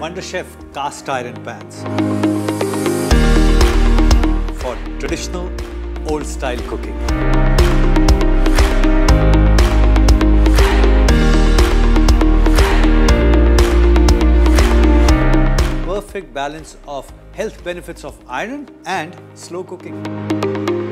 Wonderchef cast iron pans for traditional old style cooking. Perfect balance of health benefits of iron and slow cooking.